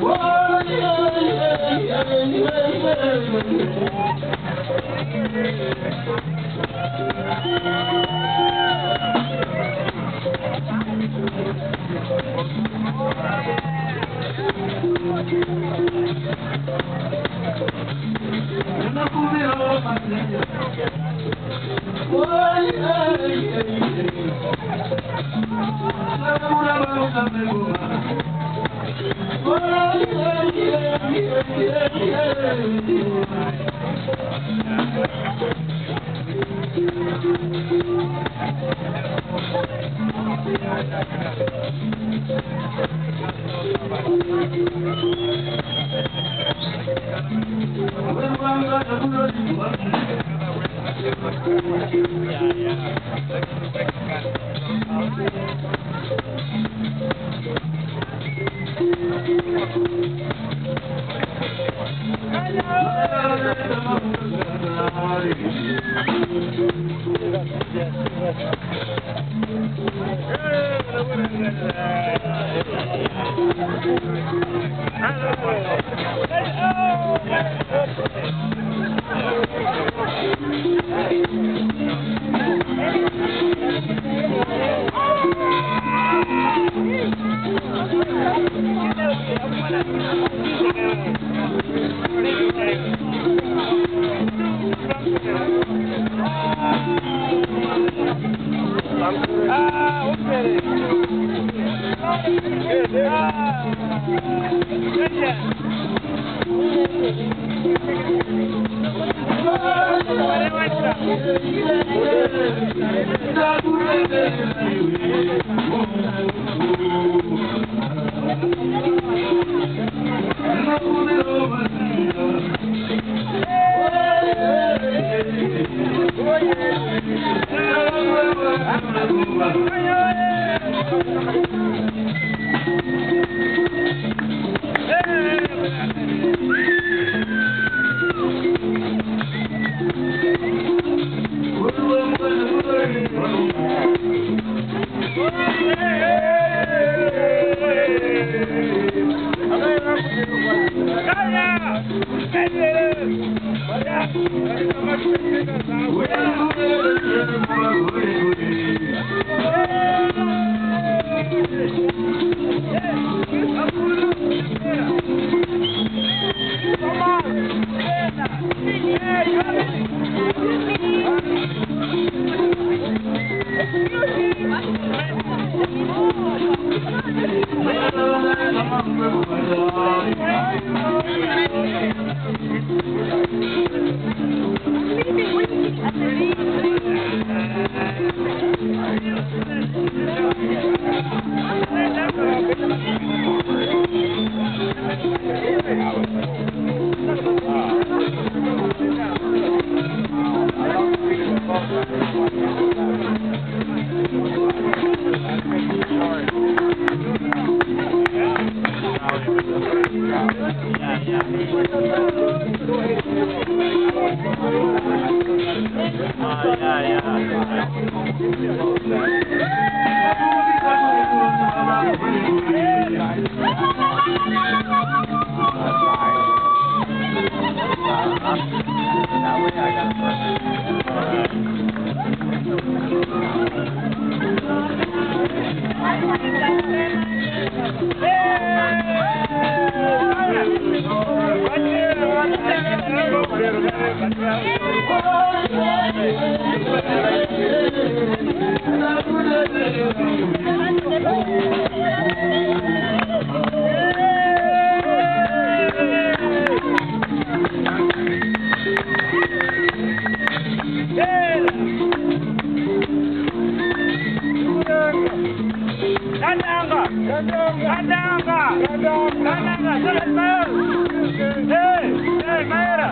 Whoa, yeah, yeah, yeah, yeah, yeah, yeah. Yeah, yeah. Thank you. Yeah. Sorry. Yeah, yeah, yeah. Kandanga! Kandanga! Hey! Hey, mayor,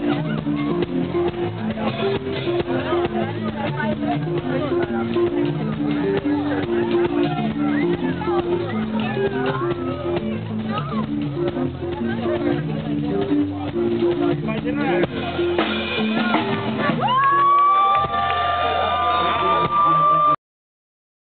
Thank you.